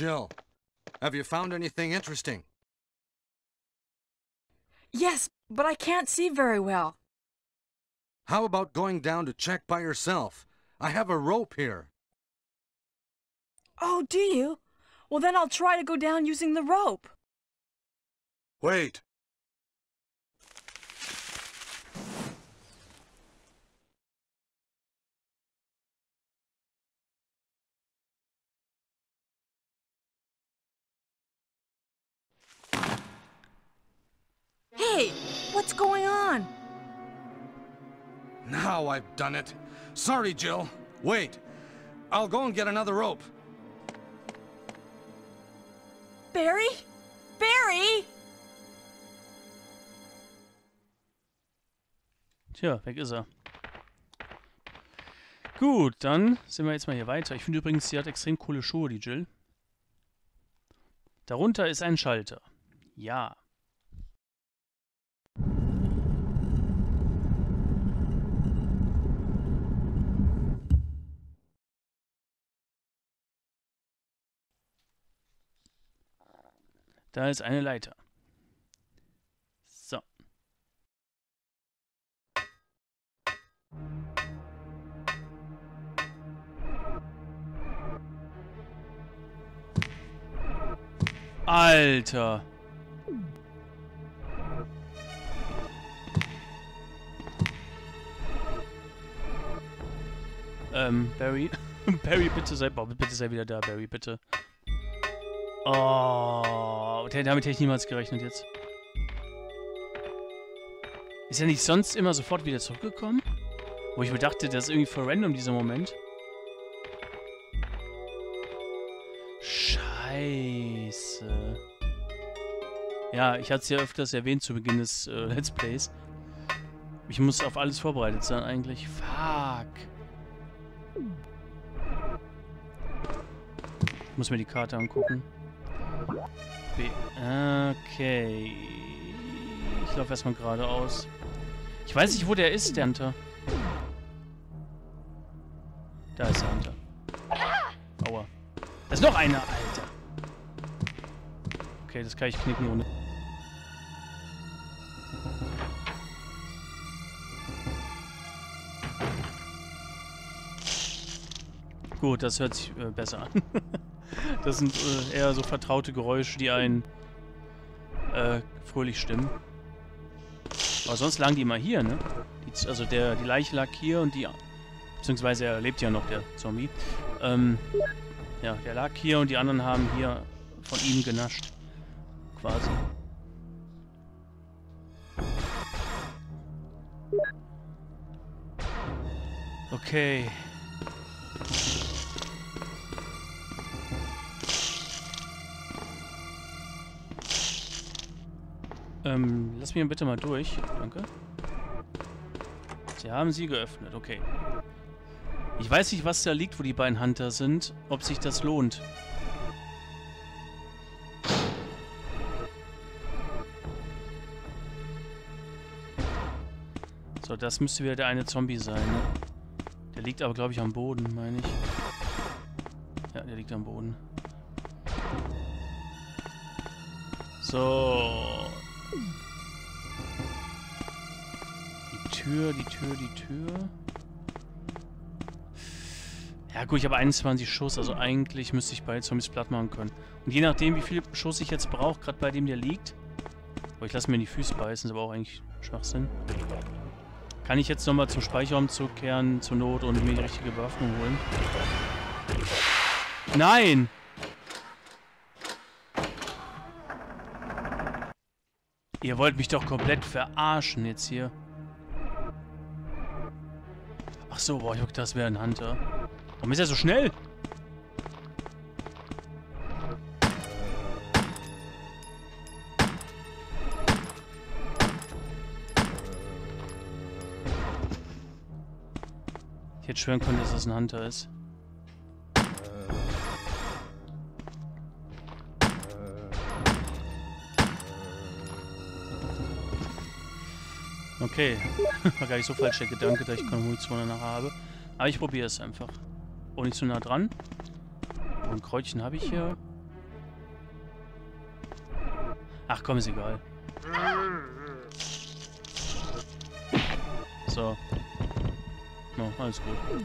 Jill, have you found anything interesting? Yes, but I can't see very well. How about going down to check by yourself? I have a rope here. Oh, do you? Well, then I'll try to go down using the rope. Wait. What's going on? Now I've done it. Sorry, Jill. Wait. I'll go and get another rope. Barry? Barry? Tja, weg ist er. Gut, dann sind wir jetzt mal hier weiter. Ich finde übrigens, sie hat extrem coole Schuhe, die Jill. Darunter ist ein Schalter. Ja. Da ist eine Leiter. So. Alter. Ähm, Barry. Barry, bitte sei, oh, bitte sei wieder da, Barry, bitte. Oh, damit hätte ich niemals gerechnet jetzt. Ist er nicht sonst immer sofort wieder zurückgekommen? Wo ich mir dachte, das ist irgendwie voll random, dieser Moment. Scheiße. Ja, ich hatte es ja öfters erwähnt zu Beginn des äh, Let's Plays. Ich muss auf alles vorbereitet sein eigentlich. Fuck. Ich muss mir die Karte angucken. B okay. Ich laufe erstmal geradeaus. Ich weiß nicht, wo der ist, der Hunter. Da ist der Hunter. Aua. Da ist noch einer, Alter. Okay, das kann ich knicken ohne... Gut, das hört sich äh, besser an. das sind äh, eher so vertraute Geräusche, die einen äh, fröhlich stimmen. Aber sonst lagen die immer hier, ne? Die, also der, die Leiche lag hier und die... Beziehungsweise er lebt ja noch, der Zombie. Ähm, ja, der lag hier und die anderen haben hier von ihm genascht. Quasi. Okay. Ähm, lass mich bitte mal durch. Danke. Sie haben sie geöffnet, okay. Ich weiß nicht, was da liegt, wo die beiden Hunter sind. Ob sich das lohnt. So, das müsste wieder der eine Zombie sein, ne? Der liegt aber, glaube ich, am Boden, meine ich. Ja, der liegt am Boden. So. Die Tür, die Tür, die Tür. Ja gut, ich habe 21 Schuss, also eigentlich müsste ich beide Zombies platt machen können. Und je nachdem, wie viele Schuss ich jetzt brauche, gerade bei dem, der liegt. Aber ich lasse mir in die Füße beißen, ist aber auch eigentlich Schwachsinn. Kann ich jetzt nochmal zum Speicherraum zurückkehren, zur Not, und mir die richtige Bewaffnung holen? Nein! Ihr wollt mich doch komplett verarschen jetzt hier. Ach so, boah, ich hoffe, das wäre ein Hunter. Warum ist er so schnell? Ich hätte schwören können, dass das ein Hunter ist. Okay. War gar nicht so falsch der Gedanke, dass ich keine Munition danach habe. Aber ich probiere es einfach. Oh, nicht zu nah dran. Und ein Kreuzchen habe ich hier. Ach komm, ist egal. So. No, alles gut.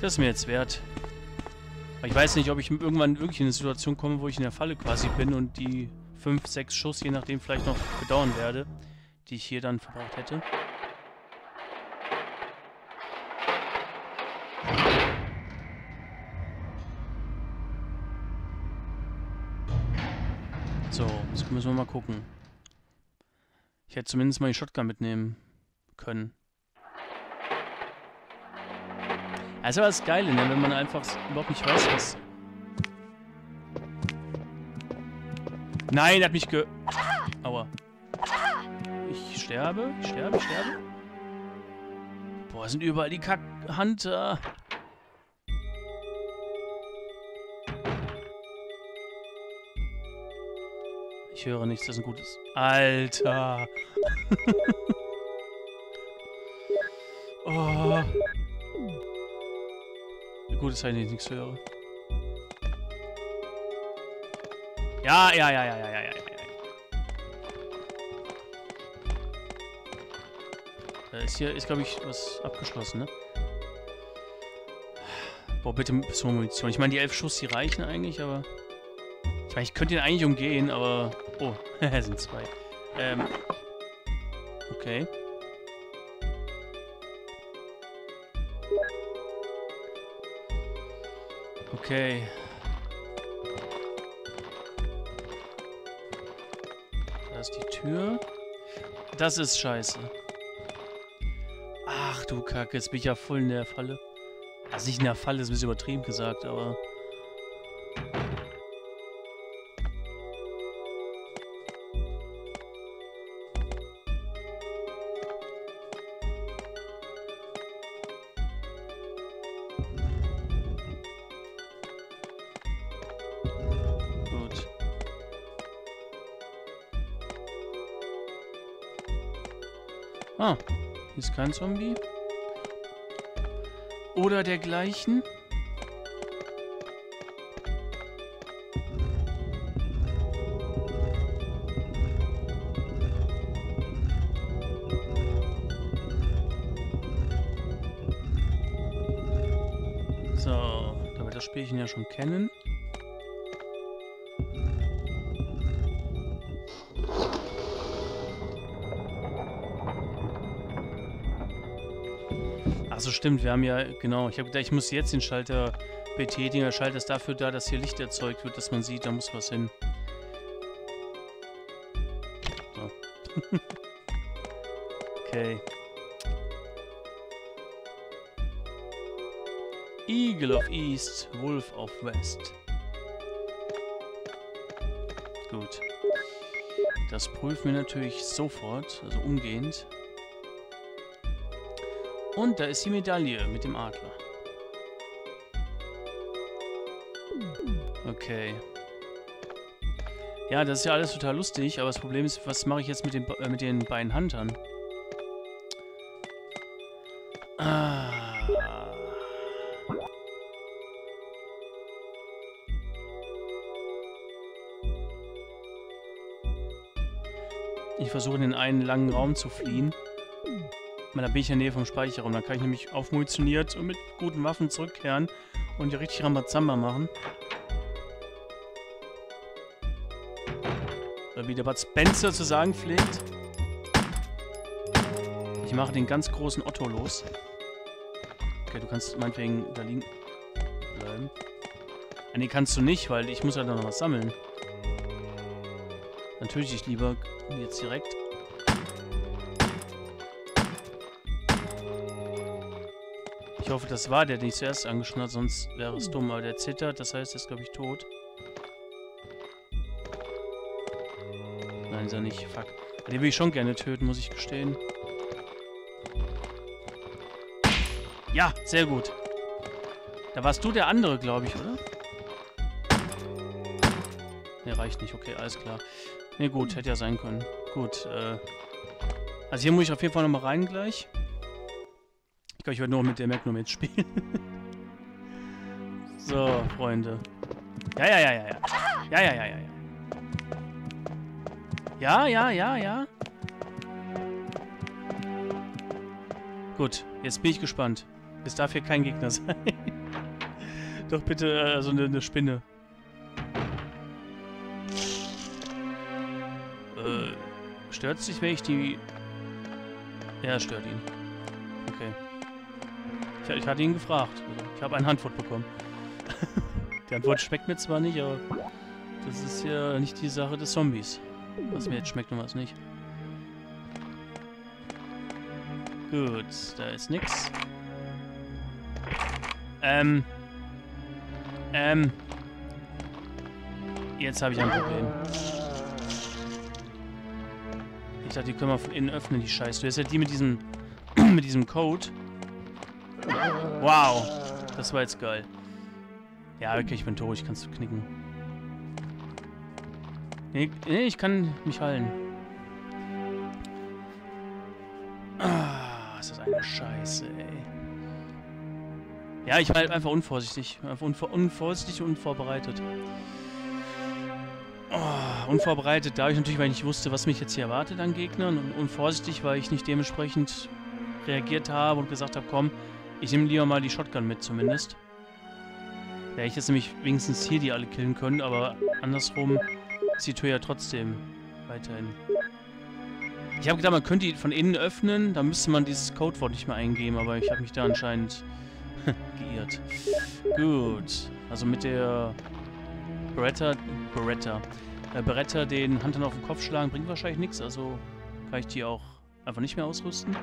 Das ist mir jetzt wert. Ich weiß nicht, ob ich irgendwann wirklich in eine Situation komme, wo ich in der Falle quasi bin und die 5, 6 Schuss, je nachdem, vielleicht noch bedauern werde, die ich hier dann verbraucht hätte. So, jetzt müssen wir mal gucken. Ich hätte zumindest mal die Shotgun mitnehmen können. Also was Geile, ne? wenn man einfach überhaupt nicht weiß, was... Nein, er hat mich ge... Sterbe, ich sterbe, ich sterbe. Boah, sind überall die Kack-Hunter. Ich höre nichts, das ist ein gutes... Alter. oh. Gut wenn ich nichts höre. Ja, ja, ja, ja, ja, ja, ja. Da ist hier, ist glaube ich, was abgeschlossen, ne? Boah, bitte so Munition. Ich meine, die elf Schuss, die reichen eigentlich, aber... Ich meine, ich könnte ihn eigentlich umgehen, aber... Oh, sind zwei. Ähm... Okay. Okay. Da ist die Tür. Das ist scheiße. Du Kacke, jetzt bin ich ja voll in der Falle. Also nicht in der Falle, ist ein bisschen übertrieben gesagt, aber... Ah, hier ist kein Zombie. Oder dergleichen. So, da wir das Spielchen ja schon kennen. Achso, stimmt, wir haben ja, genau, ich habe ich muss jetzt den Schalter betätigen. Der Schalter ist dafür da, dass hier Licht erzeugt wird, dass man sieht, da muss was hin. So. okay. Eagle of East, Wolf of West. Gut. Das prüfen wir natürlich sofort, also umgehend. Und da ist die Medaille mit dem Adler. Okay. Ja, das ist ja alles total lustig, aber das Problem ist, was mache ich jetzt mit den, äh, mit den beiden Huntern? Ah. Ich versuche in den einen langen Raum zu fliehen. Und dann bin ich in der Nähe vom Speicherraum. Dann kann ich nämlich aufmunitioniert und mit guten Waffen zurückkehren und hier richtig Rambazamba machen. Wie der Bud Spencer zu sagen pflegt. Ich mache den ganz großen Otto los. Okay, du kannst meinetwegen da liegen bleiben. Ah, nee, kannst du nicht, weil ich muss ja noch was sammeln. Natürlich ich lieber jetzt direkt. Ich hoffe, das war der, den ich zuerst angeschossen hat, sonst wäre es dumm. Aber der zittert, das heißt, er ist, glaube ich, tot. Nein, ist er nicht. Fuck. Den will ich schon gerne töten, muss ich gestehen. Ja, sehr gut. Da warst du der andere, glaube ich, oder? Ne, reicht nicht. Okay, alles klar. Ne, gut, hätte ja sein können. Gut, äh... Also hier muss ich auf jeden Fall nochmal rein gleich. Ich glaube, ich werde nur mit der Magnum jetzt spielen. so, Freunde. Ja, ja, ja, ja, ja. Ja, ja, ja, ja, ja. Ja, ja, ja, ja. Gut, jetzt bin ich gespannt. Es darf hier kein Gegner sein. Doch bitte äh, so eine, eine Spinne. Äh, stört sich, wenn ich die... Ja, stört ihn. Ich, ich hatte ihn gefragt. Ich habe eine Antwort bekommen. die Antwort schmeckt mir zwar nicht, aber das ist ja nicht die Sache des Zombies. Was mir jetzt schmeckt und was nicht. Gut, da ist nix. Ähm. Ähm. Jetzt habe ich ein Problem. Ich dachte, die können wir von innen öffnen, die Scheiße. Du hast ja die mit diesem mit diesem Code. Wow. Das war jetzt geil. Ja, okay, ich bin tot. Ich kann es knicken. Nee, nee, ich kann mich heilen. Ah, ist das eine Scheiße, ey. Ja, ich war halt einfach unvorsichtig. Einfach unvor unvorsichtig und unvorbereitet. Oh, unvorbereitet, da ich natürlich, weil ich nicht wusste, was mich jetzt hier erwartet an Gegnern. Und unvorsichtig, weil ich nicht dementsprechend reagiert habe und gesagt habe, komm, ich nehme lieber mal die Shotgun mit zumindest. Ja, ich jetzt nämlich wenigstens hier die alle killen können, aber andersrum ist die Tür ja trotzdem weiterhin. Ich habe gedacht, man könnte die von innen öffnen, da müsste man dieses Codewort nicht mehr eingeben, aber ich habe mich da anscheinend geirrt. Gut, also mit der Beretta, Beretta, äh, Beretta den Huntern auf den Kopf schlagen bringt wahrscheinlich nichts, also kann ich die auch einfach nicht mehr ausrüsten.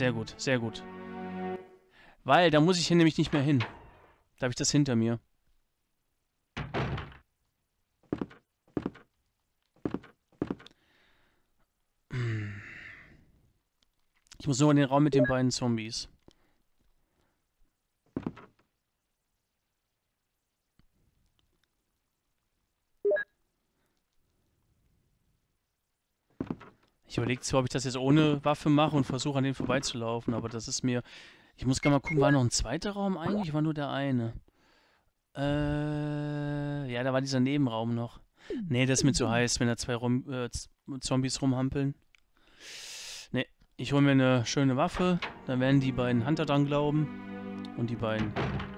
Sehr gut, sehr gut. Weil, da muss ich hier nämlich nicht mehr hin. Da habe ich das hinter mir. Ich muss nur in den Raum mit den beiden Zombies. Ich überlege zwar, ob ich das jetzt ohne Waffe mache und versuche an denen vorbeizulaufen, aber das ist mir... Ich muss gerne mal gucken, war noch ein zweiter Raum eigentlich? War nur der eine. Äh, ja, da war dieser Nebenraum noch. Nee, das ist mir zu heiß, wenn da zwei rum, äh, Zombies rumhampeln. Nee, ich hole mir eine schöne Waffe, dann werden die beiden Hunter dran glauben und die beiden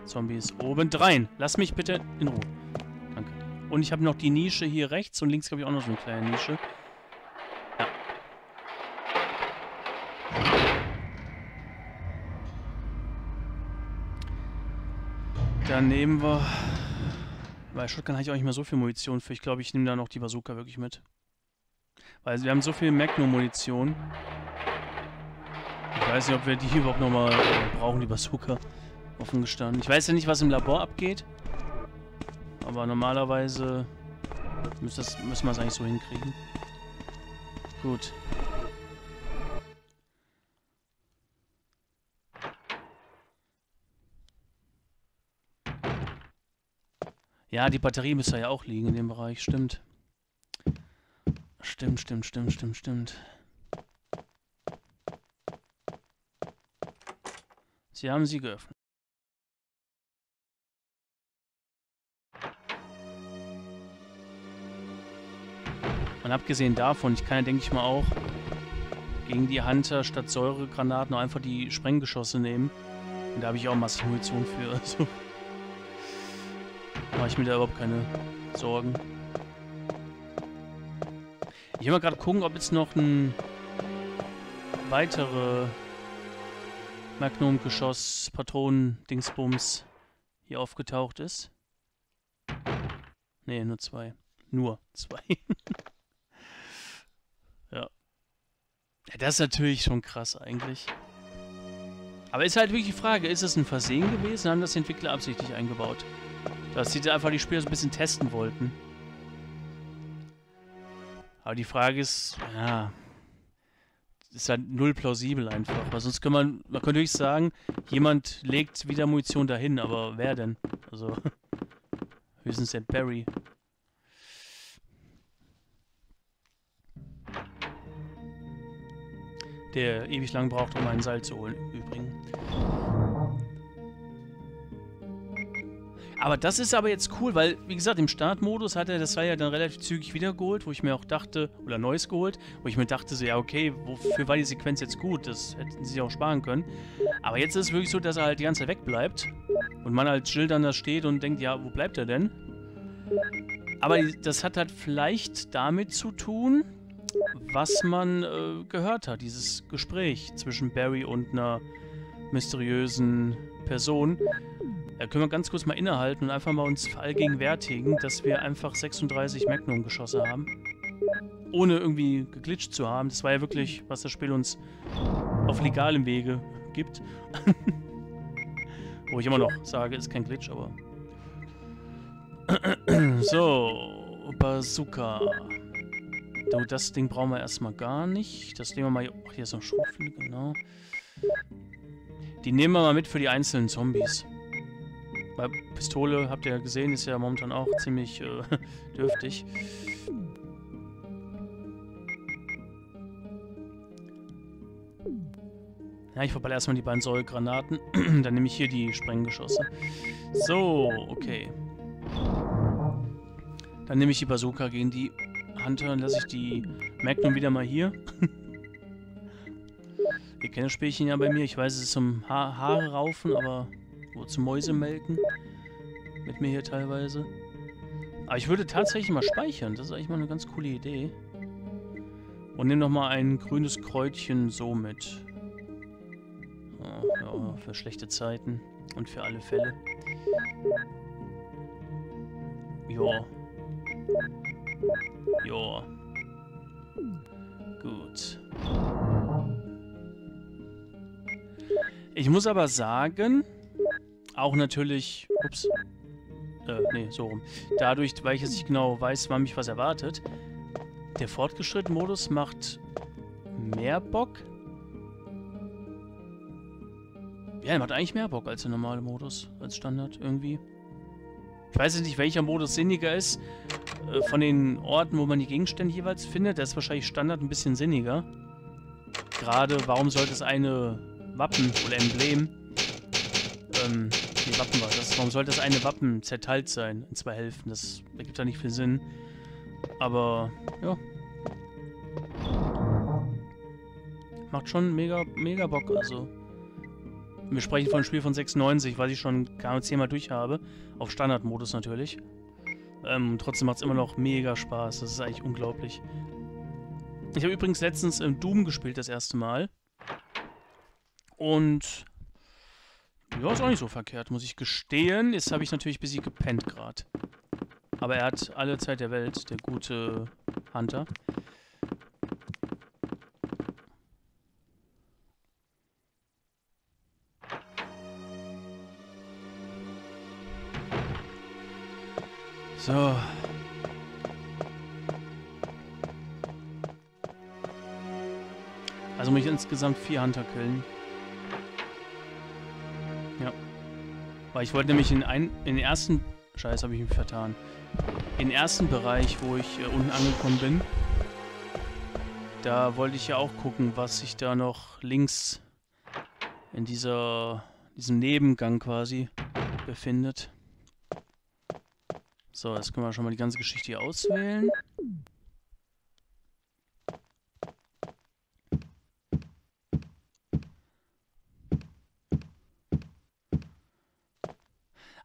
Zombies obendrein. Lass mich bitte in Ruhe. Danke. Und ich habe noch die Nische hier rechts und links habe ich auch noch so eine kleine Nische. Dann nehmen wir... Bei Shotgun habe ich auch nicht mehr so viel Munition für. Ich glaube, ich nehme da noch die Bazooka wirklich mit. Weil wir haben so viel Magnum-Munition. Ich weiß nicht, ob wir die überhaupt nochmal äh, brauchen, die Bazooka. Offen gestanden. Ich weiß ja nicht, was im Labor abgeht. Aber normalerweise müssen wir es eigentlich so hinkriegen. Gut. Ja, die Batterie müsste ja auch liegen in dem Bereich, stimmt. Stimmt, stimmt, stimmt, stimmt, stimmt. Sie haben sie geöffnet. Und abgesehen davon, ich kann ja, denke ich mal, auch gegen die Hunter statt Säuregranaten einfach die Sprenggeschosse nehmen. Und da habe ich auch massiv Munition für. Also mache ich mir da überhaupt keine Sorgen. Ich will mal gerade gucken, ob jetzt noch ein weitere Magnum-Geschoss, Patronen-Dingsbums hier aufgetaucht ist. Ne, nur zwei. Nur zwei. ja. ja. Das ist natürlich schon krass eigentlich. Aber ist halt wirklich die Frage, ist es ein Versehen gewesen? Haben das die Entwickler absichtlich eingebaut? Dass sie einfach die Spieler so ein bisschen testen wollten. Aber die Frage ist, ja, ist halt null plausibel einfach. Weil sonst kann man, man könnte natürlich sagen, jemand legt wieder Munition dahin, aber wer denn? Also, höchstens der Barry. Der ewig lang braucht, um ein Seil zu holen, übrigens. Aber das ist aber jetzt cool, weil, wie gesagt, im Startmodus hat er das war ja dann relativ zügig wiedergeholt, wo ich mir auch dachte, oder Neues geholt, wo ich mir dachte, so, ja, okay, wofür war die Sequenz jetzt gut? Das hätten sie auch sparen können. Aber jetzt ist es wirklich so, dass er halt die ganze Zeit wegbleibt. Und man als Jill dann da steht und denkt, ja, wo bleibt er denn? Aber das hat halt vielleicht damit zu tun, was man äh, gehört hat, dieses Gespräch zwischen Barry und einer mysteriösen Person. Da können wir ganz kurz mal innehalten und einfach mal uns verallgegenwärtigen, dass wir einfach 36 Magnum-Geschosse haben. Ohne irgendwie geglitscht zu haben. Das war ja wirklich, was das Spiel uns auf legalem Wege gibt. Wo ich immer noch sage, ist kein Glitch, aber... so, Bazooka. Du, das Ding brauchen wir erstmal gar nicht. Das nehmen wir mal... Ach, hier ist noch Schrotflinte, genau. Die nehmen wir mal mit für die einzelnen Zombies. Weil Pistole, habt ihr ja gesehen, ist ja momentan auch ziemlich äh, dürftig. Ja, ich verballe erstmal die beiden Säuregranaten. Dann nehme ich hier die Sprenggeschosse. So, okay. Dann nehme ich die Bazooka gegen die Hunter und lasse ich die Magnum wieder mal hier. Ihr kennt das Spielchen ja bei mir. Ich weiß, es ist zum ha Haare raufen, aber zum Mäuse melken. Mit mir hier teilweise. Aber ich würde tatsächlich mal speichern. Das ist eigentlich mal eine ganz coole Idee. Und nehme nochmal ein grünes Kräutchen so mit. Oh, ja, für schlechte Zeiten. Und für alle Fälle. Ja. Ja. Gut. Ich muss aber sagen, auch natürlich, ups, äh, nee, so rum. Dadurch, weil ich jetzt nicht genau weiß, wann mich was erwartet, der fortgeschrittene Modus macht mehr Bock. Ja, er macht eigentlich mehr Bock als der normale Modus, als Standard irgendwie. Ich weiß jetzt nicht, welcher Modus sinniger ist. Äh, von den Orten, wo man die Gegenstände jeweils findet, der ist wahrscheinlich Standard ein bisschen sinniger. Gerade, warum sollte es eine Wappen oder Emblem. Ähm, Warum sollte das eine Wappen zerteilt sein in zwei Hälften? Das ergibt da nicht viel Sinn. Aber, ja. Macht schon mega, mega Bock, also. Wir sprechen von einem Spiel von 96, was ich schon nicht zehnmal durch habe. Auf Standardmodus natürlich. Ähm, trotzdem macht es immer noch mega Spaß. Das ist eigentlich unglaublich. Ich habe übrigens letztens im Doom gespielt, das erste Mal. Und ja, ist auch nicht so verkehrt, muss ich gestehen. Jetzt habe ich natürlich bis ich gepennt gerade. Aber er hat alle Zeit der Welt, der gute Hunter. So. Also muss ich insgesamt vier Hunter killen. Weil ich wollte nämlich in, ein, in den ersten... Scheiße, habe ich mich vertan. In den ersten Bereich, wo ich äh, unten angekommen bin, da wollte ich ja auch gucken, was sich da noch links in dieser diesem Nebengang quasi befindet. So, jetzt können wir schon mal die ganze Geschichte hier auswählen.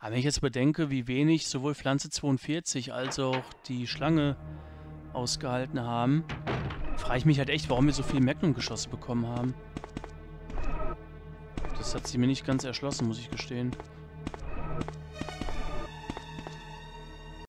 Aber wenn ich jetzt bedenke, wie wenig sowohl Pflanze 42 als auch die Schlange ausgehalten haben, frage ich mich halt echt, warum wir so viel Magnum-Geschosse bekommen haben. Das hat sie mir nicht ganz erschlossen, muss ich gestehen.